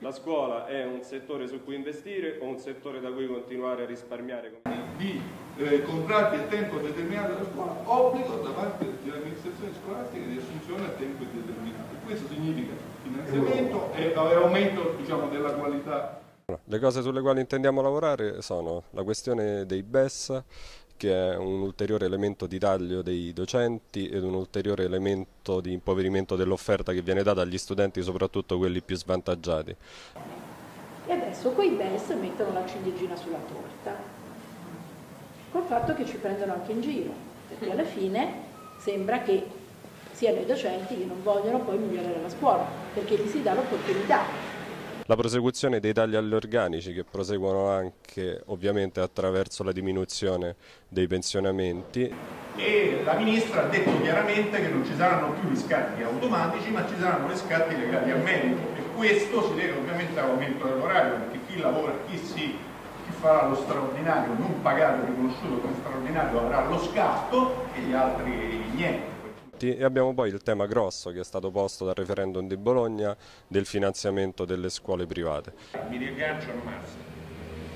La scuola è un settore su cui investire o un settore da cui continuare a risparmiare? Di eh, contratti a tempo determinato della scuola, obbligo da parte delle amministrazioni scolastiche di assunzione a tempo indeterminato. Questo significa finanziamento e aumento diciamo, della qualità. Le cose sulle quali intendiamo lavorare sono la questione dei BES, che è un ulteriore elemento di taglio dei docenti ed un ulteriore elemento di impoverimento dell'offerta che viene data agli studenti, soprattutto quelli più svantaggiati. E adesso quei BES mettono la ciliegina sulla torta, col fatto che ci prendono anche in giro, perché alla fine sembra che siano i docenti che non vogliono poi migliorare la scuola, perché gli si dà l'opportunità la prosecuzione dei tagli agli organici che proseguono anche ovviamente attraverso la diminuzione dei pensionamenti. E la Ministra ha detto chiaramente che non ci saranno più riscatti automatici ma ci saranno riscatti legati al merito e questo si deve ovviamente all'aumento dell'orario perché chi lavora, chi, si, chi farà lo straordinario non pagato riconosciuto come straordinario avrà lo scatto e gli altri niente e abbiamo poi il tema grosso che è stato posto dal referendum di Bologna del finanziamento delle scuole private. Mi riaggancio a Massa.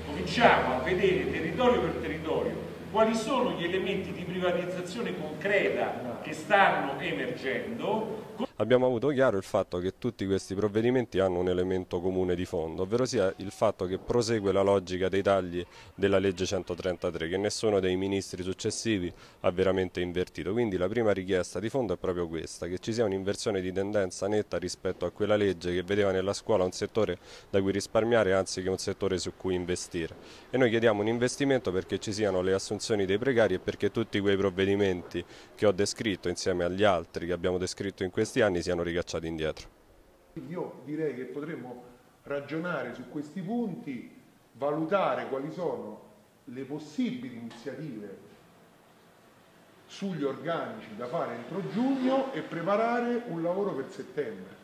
Cominciamo a vedere territorio per territorio quali sono gli elementi di privatizzazione concreta che stanno emergendo abbiamo avuto chiaro il fatto che tutti questi provvedimenti hanno un elemento comune di fondo, ovvero sia il fatto che prosegue la logica dei tagli della legge 133, che nessuno dei ministri successivi ha veramente invertito. Quindi la prima richiesta di fondo è proprio questa, che ci sia un'inversione di tendenza netta rispetto a quella legge che vedeva nella scuola un settore da cui risparmiare anziché un settore su cui investire. E noi chiediamo un investimento perché ci siano le assunzioni dei precari e perché tutti quei provvedimenti che ho descritto insieme agli altri che abbiamo descritto in questi anni siano ricacciati indietro. Io direi che potremmo ragionare su questi punti, valutare quali sono le possibili iniziative sugli organici da fare entro giugno e preparare un lavoro per settembre.